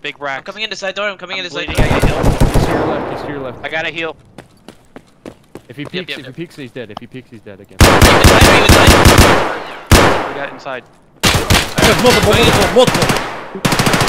Big rack. I'm coming in the side door. I'm coming I'm in the side door. I get healed. He's to your left. He's to your left. I got a heal. If he peeks, yep, yep, if yep. he peeks, he's dead. If he peeks, he's dead again. Inside, are you inside? We got inside. There's multiple, multiple, multiple.